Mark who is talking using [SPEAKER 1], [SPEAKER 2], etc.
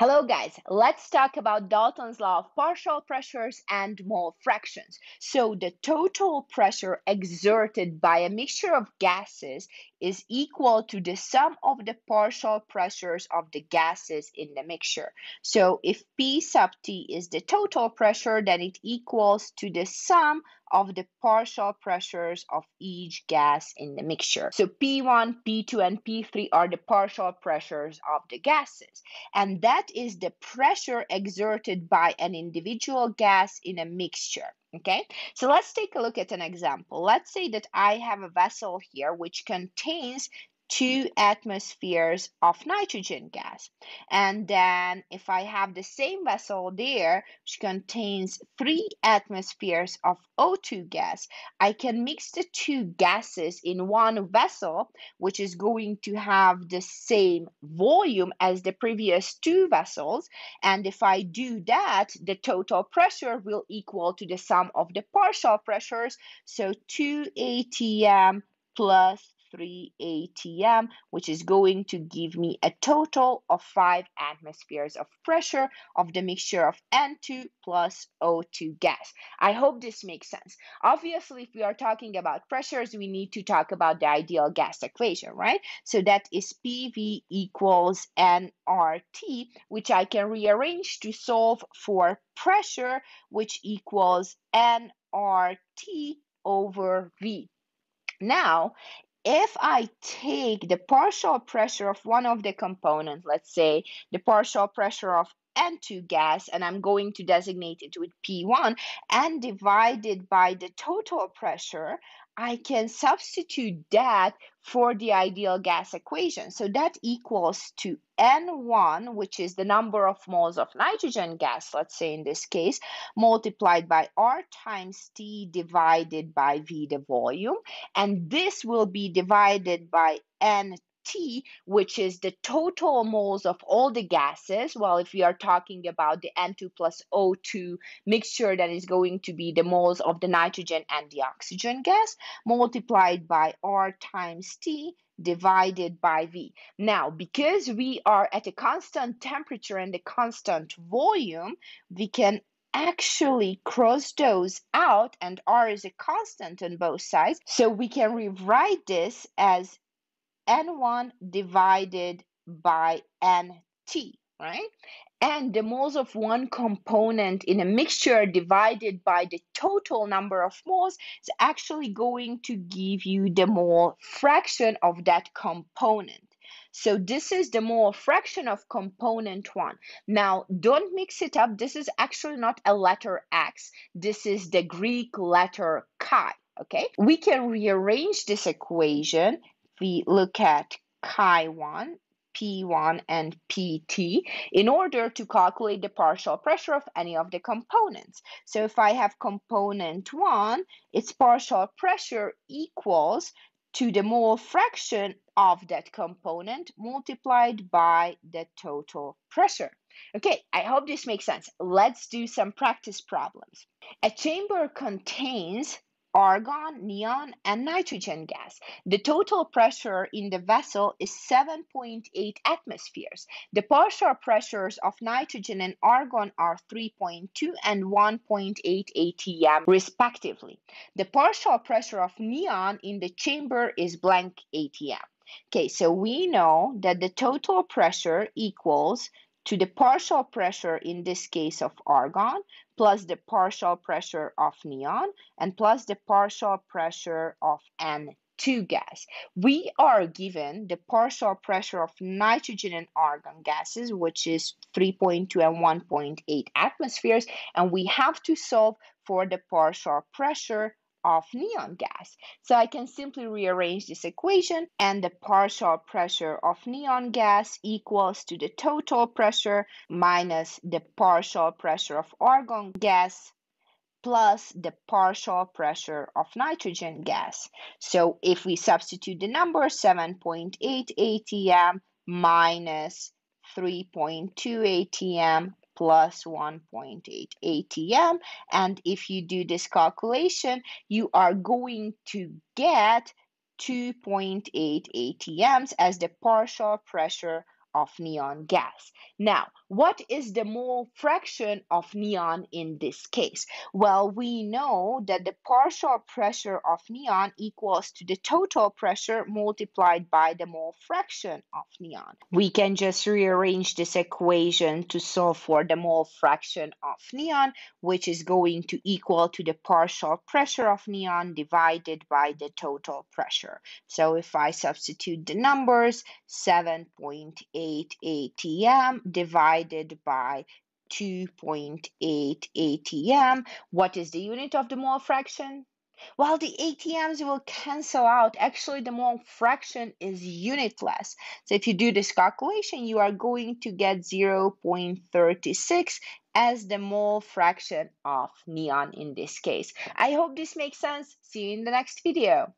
[SPEAKER 1] Hello guys, let's talk about Dalton's law of partial pressures and mole fractions. So the total pressure exerted by a mixture of gases is equal to the sum of the partial pressures of the gases in the mixture. So if P sub T is the total pressure, then it equals to the sum of the partial pressures of each gas in the mixture. So P1, P2, and P3 are the partial pressures of the gases. And that is the pressure exerted by an individual gas in a mixture. Okay, so let's take a look at an example. Let's say that I have a vessel here which contains two atmospheres of nitrogen gas. And then if I have the same vessel there, which contains three atmospheres of O2 gas, I can mix the two gases in one vessel, which is going to have the same volume as the previous two vessels. And if I do that, the total pressure will equal to the sum of the partial pressures. So 2 atm plus 3 atm, which is going to give me a total of 5 atmospheres of pressure of the mixture of N2 plus O2 gas. I hope this makes sense. Obviously, if we are talking about pressures, we need to talk about the ideal gas equation, right? So that is PV equals nRT, which I can rearrange to solve for pressure, which equals nRT over V. Now, if I take the partial pressure of one of the components, let's say the partial pressure of N2 gas, and I'm going to designate it with P1, and divided by the total pressure, I can substitute that for the ideal gas equation. So that equals to N1, which is the number of moles of nitrogen gas, let's say in this case, multiplied by R times T divided by V, the volume. And this will be divided by N T, which is the total moles of all the gases. Well, if we are talking about the N2 plus O2 mixture, that is going to be the moles of the nitrogen and the oxygen gas, multiplied by R times T divided by V. Now, because we are at a constant temperature and a constant volume, we can actually cross those out and R is a constant on both sides. So we can rewrite this as N1 divided by NT, right? And the moles of one component in a mixture divided by the total number of moles is actually going to give you the mole fraction of that component. So this is the mole fraction of component one. Now, don't mix it up. This is actually not a letter X. This is the Greek letter chi, okay? We can rearrange this equation we look at chi1, P1, and PT in order to calculate the partial pressure of any of the components. So if I have component 1, its partial pressure equals to the mole fraction of that component multiplied by the total pressure. Okay, I hope this makes sense. Let's do some practice problems. A chamber contains argon, neon, and nitrogen gas. The total pressure in the vessel is 7.8 atmospheres. The partial pressures of nitrogen and argon are 3.2 and 1.8 atm respectively. The partial pressure of neon in the chamber is blank atm. Okay, so we know that the total pressure equals to the partial pressure, in this case of argon, plus the partial pressure of neon, and plus the partial pressure of N2 gas. We are given the partial pressure of nitrogen and argon gases, which is 3.2 and 1.8 atmospheres, and we have to solve for the partial pressure of neon gas. So I can simply rearrange this equation and the partial pressure of neon gas equals to the total pressure minus the partial pressure of argon gas plus the partial pressure of nitrogen gas. So if we substitute the number 7.8 atm minus 3.2 atm plus 1.8 atm. And if you do this calculation, you are going to get 2.8 atms as the partial pressure of neon gas. Now, what is the mole fraction of neon in this case? Well, we know that the partial pressure of neon equals to the total pressure multiplied by the mole fraction of neon. We can just rearrange this equation to solve for the mole fraction of neon, which is going to equal to the partial pressure of neon divided by the total pressure. So if I substitute the numbers, 7.8 atm divided by 2.8 atm. What is the unit of the mole fraction? Well, the ATMs will cancel out. Actually, the mole fraction is unitless. So if you do this calculation, you are going to get 0.36 as the mole fraction of neon in this case. I hope this makes sense. See you in the next video.